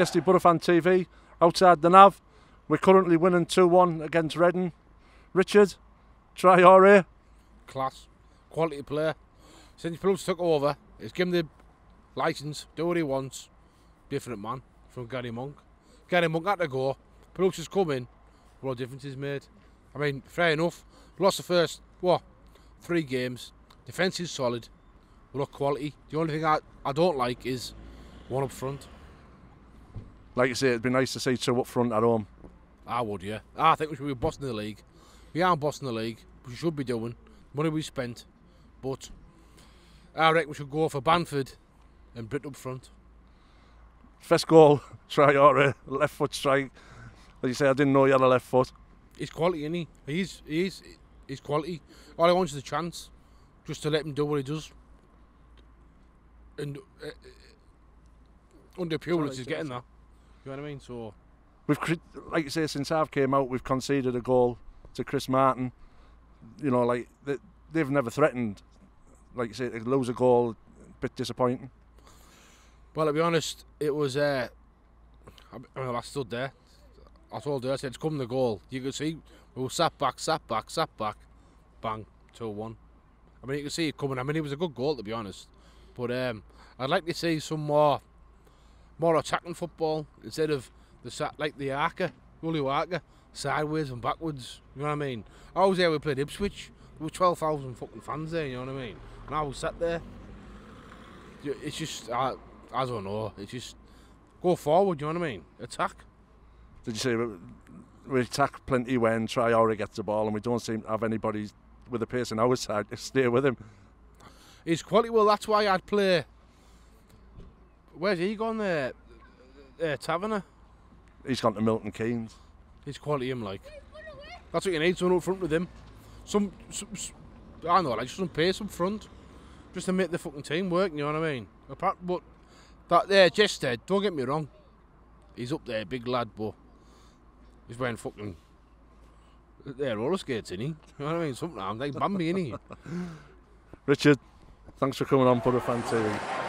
Skesty Boro Fan TV outside the Nav. We're currently winning 2 1 against Reading. Richard, Traore. Class. Quality player. Since Bruce took over, he's given the licence, do what he wants. Different man from Garry Monk. Garry Monk had to go. Bruce has come in. What difference he's made. I mean, fair enough. Lost the first, what, three games. Defence is solid. Look quality. The only thing I, I don't like is one up front. Like you say, it'd be nice to see two up front at home. I would, yeah. I think we should be bossing the league. We aren't bossing the league. We should be doing. Money we spent. But I reckon we should go for Bamford and Britt up front. First goal, Traore, left foot strike. Like you say, I didn't know he had a left foot. He's quality, isn't he? He's, he's, he's quality. All I want is a chance. Just to let him do what he does. And uh, uh, under Pulis is getting that. You know what I mean? So We've, like you say, since I've came out, we've conceded a goal to Chris Martin. You know, like they, they've never threatened. Like you say, to lose a goal, a bit disappointing. Well, to be honest, it was. Uh, I, mean, I stood there. I told her, I said, it's come the goal. You could see, we were sat back, sat back, sat back, bang, 2 1. I mean, you can see it coming. I mean, it was a good goal, to be honest. But um, I'd like to see some more more attacking football instead of the like the Arca, Willie Arca, sideways and backwards. You know what I mean? I was there, we played Ipswich. There were 12,000 fucking fans there, you know what I mean? And I was sat there. It's just, I, I don't know. It's just go forward, you know what I mean? Attack. Did you say we, attack plenty when Traore gets the ball, and we don't seem to have anybody with a pace on our side to stay with him. His quality, well, that's why I'd play. Where's he gone there? Uh, Tavernier. He's gone to Milton Keynes. His quality, him like. That's what you need, someone up front with him. Some, some, s- I know, like just some pace up front, just to make the fucking team work. You know what I mean? Apart, but that there, Gestede, don't get me wrong, he's up there, big lad, but he's wearing fucking. They're roller skates, isn't he? You know what I mean? Something like Bambi, isn't he? Richard, thanks for coming on for the fan TV.